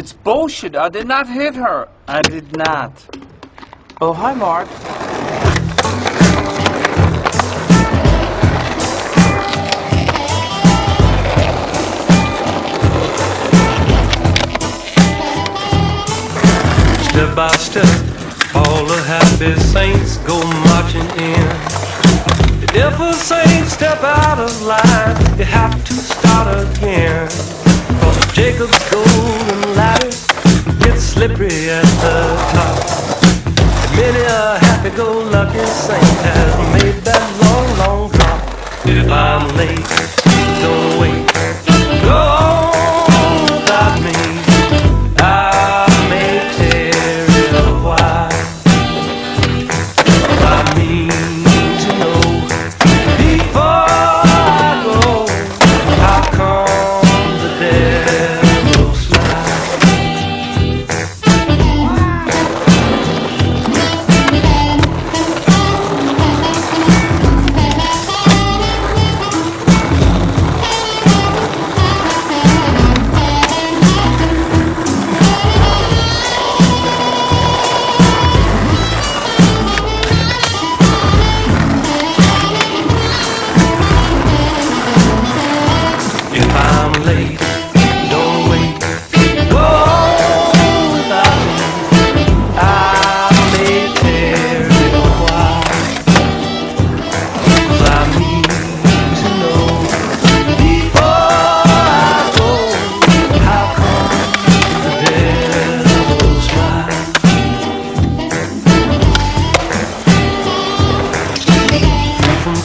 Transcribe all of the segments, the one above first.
It's bullshit. I did not hit her. I did not. Oh, hi, Mark. Step by step, all the happy saints go marching in. If a saint step out of line, you have to start again. Cause Jacob's happy-go-lucky saint has made that long, long drop. If I'm late,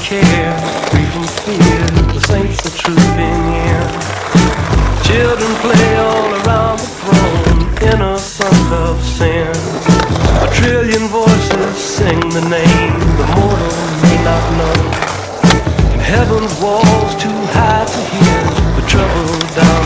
care, free from fear, the saints are trooping in. Children play all around the throne, in a innocent of sin. A trillion voices sing the name the mortal may not know. And heaven's walls too high to hear the trouble down